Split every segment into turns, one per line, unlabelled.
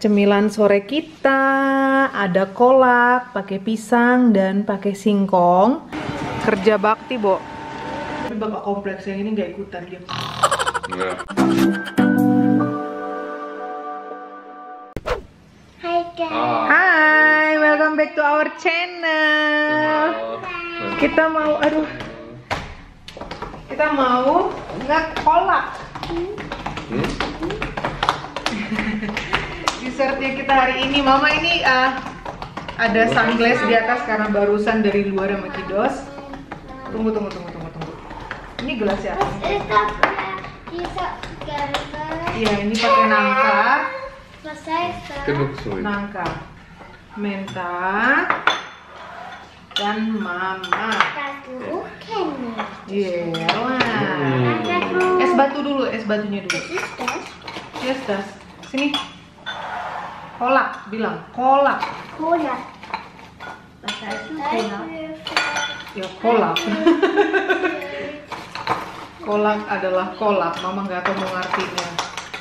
Cemilan sore kita ada kolak, pakai pisang dan pakai singkong. Kerja bakti, Bo. Tapi bapak kompleks yang ini nggak ikutan dia.
Hai guys.
Hai, welcome back to our channel. Kita mau, aduh, kita mau nggak kolak.
Hmm?
Dessertnya kita hari ini, Mama ini uh, ada sunglass di atas karena barusan dari luar sama Kidos. Tunggu, tunggu, tunggu, tunggu, tunggu. Ini gelas ya? Iya, ini pakai nangka, nangka, menta, dan mama. Iya, wah.
Hmm.
Es batu dulu, es batunya dulu. Yes, das. Sini. Kolak, bilang kolak.
cola. Bahasa itu cola.
Ya kolak. kolak adalah kolak. Mama nggak tahu mau artinya.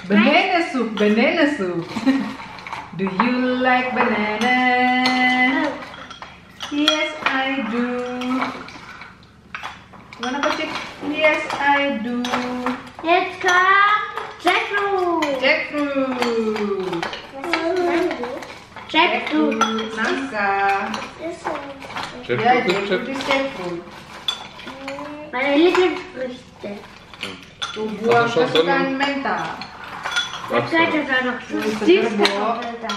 Banana soup, banana soup. do you like banana? Yes, I do. Gimana Pacik? Yes, I do.
Let's go. Jackfruit.
Jackfruit.
Jackfruit.
Nangka.
Chef
Ya,
food, chef.
jackfruit is jackfruit.
Meine Lieblingsfrüchte.
Tuh buang
Satu shot
masukkan
dulu.
Da.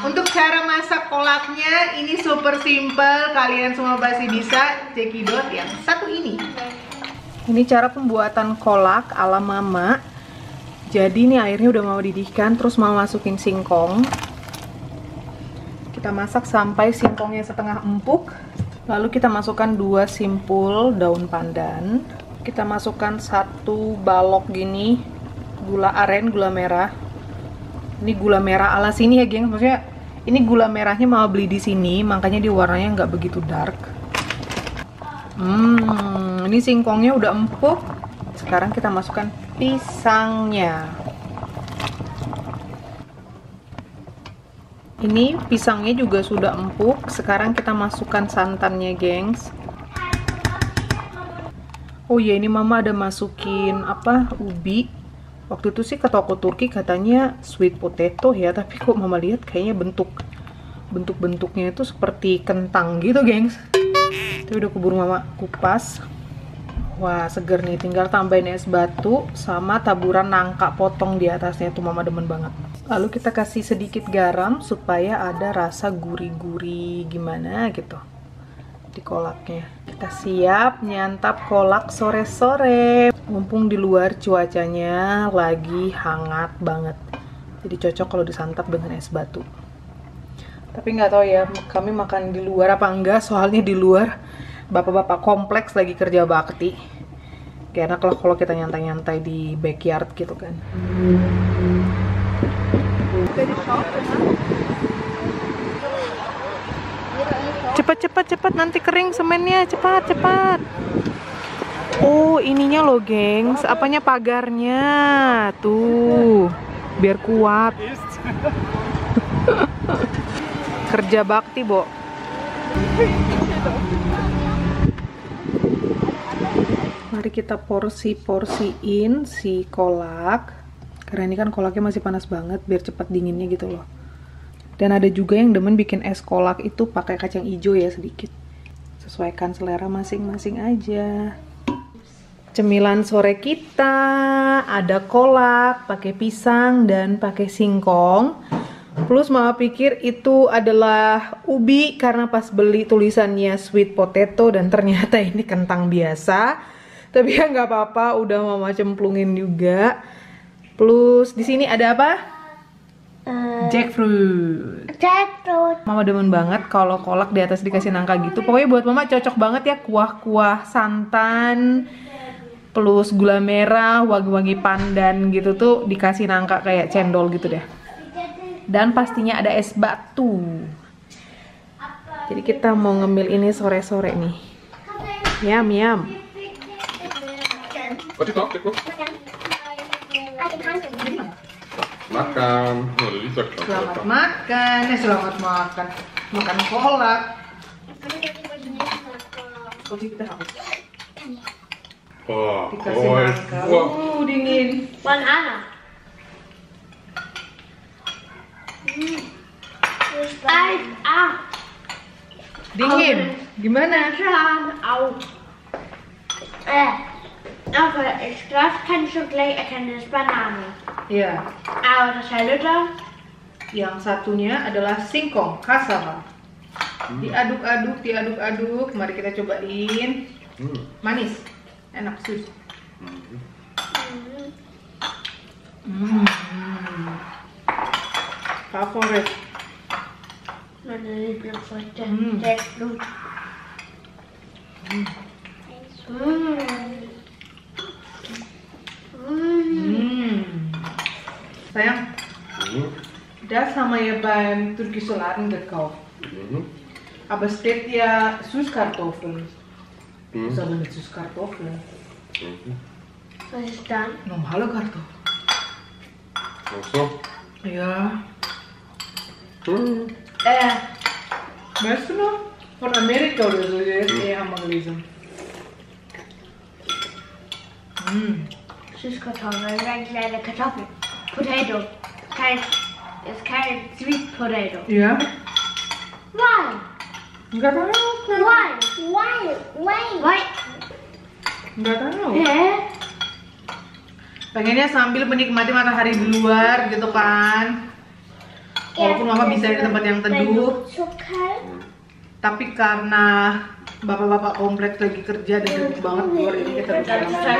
Untuk cara masak kolaknya ini super simple, kalian semua pasti bisa. Cekidot yang satu ini. Ini cara pembuatan kolak ala mama. Jadi ini airnya udah mau didihkan, terus mau masukin singkong. Kita masak sampai singkongnya setengah empuk. Lalu kita masukkan dua simpul daun pandan. Kita masukkan satu balok gini gula aren, gula merah. Ini gula merah ala sini ya, geng. Maksudnya ini gula merahnya mau beli di sini, makanya di warnanya nggak begitu dark. Hmm, ini singkongnya udah empuk. Sekarang kita masukkan pisangnya. Ini pisangnya juga sudah empuk. Sekarang kita masukkan santannya, gengs. Oh iya, ini mama ada masukin apa? Ubi. Waktu itu sih ke toko Turki katanya sweet potato ya, tapi kok mama lihat kayaknya bentuk bentuk-bentuknya itu seperti kentang gitu, gengs. Itu udah keburu mama kupas. Wah, seger nih. Tinggal tambahin es batu sama taburan nangka potong di atasnya. Tuh mama demen banget. Lalu kita kasih sedikit garam supaya ada rasa gurih-gurih gimana gitu di kolaknya. Kita siap nyantap kolak sore-sore. Mumpung di luar cuacanya lagi hangat banget. Jadi cocok kalau disantap dengan es batu. Tapi nggak tahu ya, kami makan di luar apa enggak, soalnya di luar bapak-bapak kompleks lagi kerja bakti. Gak enak lah kalau kita nyantai-nyantai di backyard gitu kan. Cepat cepat cepat nanti kering semennya cepat cepat. Oh ininya loh gengs, apanya pagarnya tuh biar kuat. Kerja bakti bo. Mari kita porsi-porsiin si kolak. Karena ini kan kolaknya masih panas banget biar cepat dinginnya gitu loh. Dan ada juga yang demen bikin es kolak itu pakai kacang hijau ya sedikit. Sesuaikan selera masing-masing aja. Cemilan sore kita ada kolak, pakai pisang dan pakai singkong. Plus mama pikir itu adalah ubi karena pas beli tulisannya sweet potato dan ternyata ini kentang biasa. Tapi ya nggak apa-apa, udah mama cemplungin juga. Plus di sini ada apa?
Eh,
Jackfruit.
Jackfruit.
Mama demen banget kalau kolak di atas dikasih nangka gitu. Pokoknya buat mama cocok banget ya kuah-kuah santan plus gula merah, wangi-wangi pandan gitu tuh dikasih nangka kayak cendol gitu deh. Dan pastinya ada es batu. Jadi kita mau ngemil ini sore-sore nih. Yam yam.
Makan. Oh,
Selamat makan, eh selamat makan. Makan kolak. Kopi kita habis.
Oh,
Dikasih
oh,
nangka.
Wah.
Uh, dingin.
Banana. Ah,
Dingin. Gimana?
Plan auf. Aber das Glas kann ich schon gleich erkennen, das ist Banane.
Ya,
Aber das helle da,
yang satunya adalah singkong, cassava. Diaduk-aduk, diaduk-aduk. Mari kita cobain.
Hm.
Manis. Enak sus. Hmm. Favorit.
meine Lieblingsfrüchte.
Mm.
Der ist
das haben wir ja beim türkischen Laden gekauft.
Mhm.
Aber es steht ja Süßkartoffeln.
Mhm.
Ist aber nicht Süßkartoffeln.
Mhm.
Was ist dann?
Normale Kartoffeln.
Ach so.
Ja.
Mhm.
Äh, weißt du noch? Von Amerika oder so, jetzt eh haben wir gelesen.
Süßkartoffel, das ist eine kleine Kartoffel. Potato. Kein, ist kein Sweet Potato.
Ja?
Why?
Enggak tahu.
Why? Why? Why? Why?
Enggak tahu.
Hä?
Pengennya sambil menikmati matahari di luar gitu kan. Walaupun mama bisa di tempat yang teduh, tapi karena bapak-bapak kompleks lagi kerja dan sibuk banget keluar jadi kita bisa.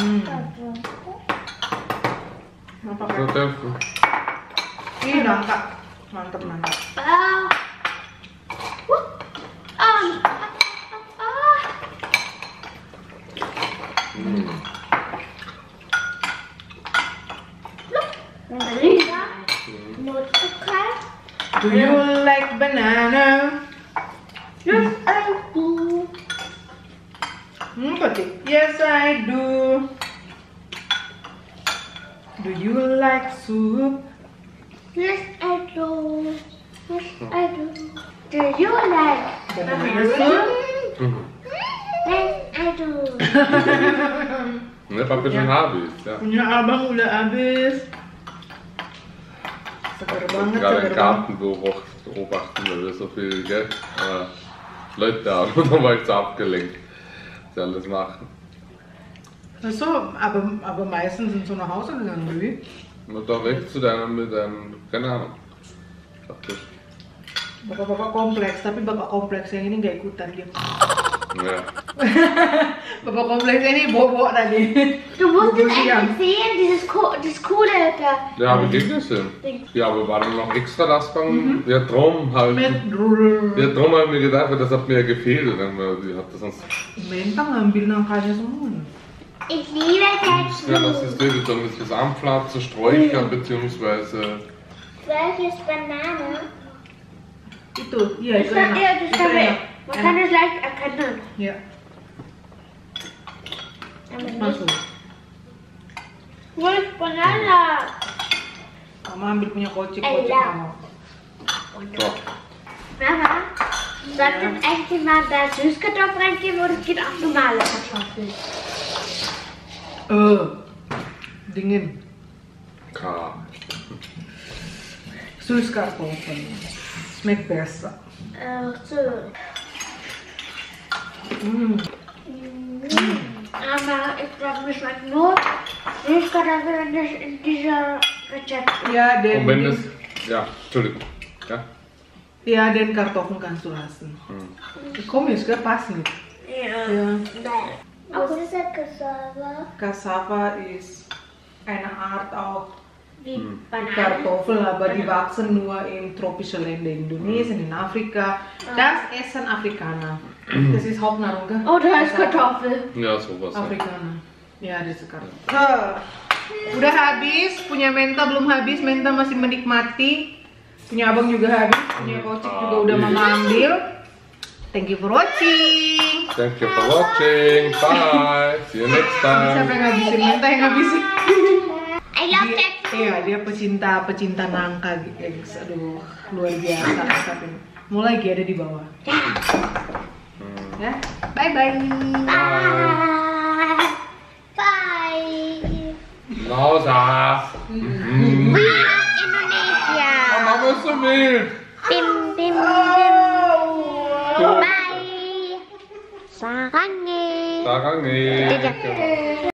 Hmm. Apa Ih, nangka. Mantep, mantap.
Ah. Ah. Lisa.
Do you like banana?
Yes, I do.
Hmm. Yes, I do. Do you like soup?
Yes, I do. Yes, I do. Do you like?
Mhm.
Yes, I do.
Ne, Papi schon habe ich, ja.
Punya abang udah habis. Seger banget,
Gerade den. Garten beobachten, beobachten, weil wir so viel Geld, äh, Leute haben. Und dann war ich so abgelenkt, dass sie alles machen.
Achso, aber, aber meistens sind so nach Hause gegangen, Louis.
Und doch weg zu deinem, mit deinem, keine Ahnung.
Bapak-bapak kompleks, tapi bapak kompleks yang ini nggak ikutan dia.
Ja.
Bapak kompleks ini bobo tadi.
Du musst es
Wo- ja.
endlich sehen, dieses, Co dieses coole da.
Ja, habe ich gegessen. Ja, aber war dann noch extra das dann? Ja, drum halt. Ja, drum habe ich mir gedacht, weil das hat mir ja gefehlt. Dann die hat das sonst.
Menta ngambil nangkanya semua.
Ich liebe Ketchup.
Ja, das ist das, dann ist das Anpflanzen, Sträucher, beziehungsweise.
Welches Banane?
Itu, iya
Das
itu
kann,
enak.
ja, das
Itu
kann man,
enak.
man kann
Enak.
es leicht erkennen.
Ya,
Aber nicht.
masuk.
Wo ist Banane?
Mama ambil punya kocik
Eh,
kocik
iya.
kamu.
So.
Mama, soll denn eigentlich mal da Süßkartoffeln reingeben oder es geht auch normale Kartoffeln?
Eh, dingin.
K.
Süßkartoffeln. Schmeckt besser.
Ach so.
Mm.
Aber ich glaube, mir schmeckt nur Süßkartoffeln in dieser Rezept.
Ja,
Und wenn. Ja, Entschuldigung. Ja.
ja, den Kartoffeln kannst du lassen.
Hm.
Komisch, gell? Passt nicht.
Ja.
Ja.
Ist das Cassava?
Cassava ist eine Art auch
Wie
Hm.
Banane.
Kartoffel, aber die wachsen nur in tropischen Ländern, Indonesien, in Afrika. Das essen Afrikaner. Das ist Hauptnahrung, gell?
Oh, da ist Kartoffel.
Ja, sowas. Ja.
Afrikaner. Ya, ada sekarang. Udah habis, punya Menta belum habis, Menta masih menikmati. Punya abang juga habis, punya kocik juga udah mama ambil. Thank you for watching.
Thank you for watching. Bye. See you next
Siapa
time.
yang ngabisin? Menta yang ngabisin.
I love that.
iya dia pecinta pecinta nangka guys aduh luar biasa tapi mulai lagi ada di bawah ya bye bye
Bye. Bye. Love Indonesia.
Mama so wild.
Bim, bim, bim. Bye. Sarangi.
Sarang nih.
Tidak.